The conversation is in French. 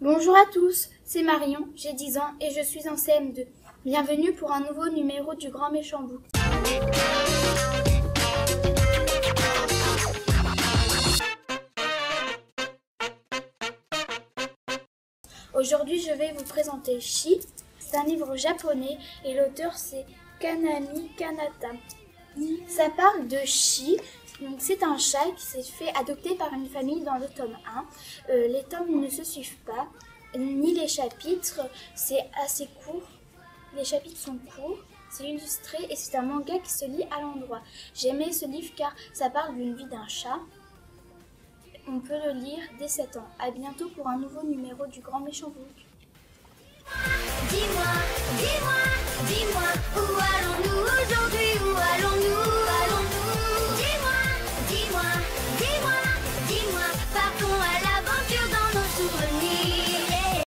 Bonjour à tous, c'est Marion, j'ai 10 ans et je suis en CM2. Bienvenue pour un nouveau numéro du Grand Méchant Book. Aujourd'hui, je vais vous présenter Shi. C'est un livre japonais et l'auteur c'est Kanami Kanata. Ça parle de Shi. C'est un chat qui s'est fait adopter par une famille dans le tome 1. Euh, les tomes ne se suivent pas, ni les chapitres. C'est assez court. Les chapitres sont courts. C'est illustré et c'est un manga qui se lit à l'endroit. J'ai aimé ce livre car ça parle d'une vie d'un chat. On peut le lire dès 7 ans. A bientôt pour un nouveau numéro du Grand Méchant Book.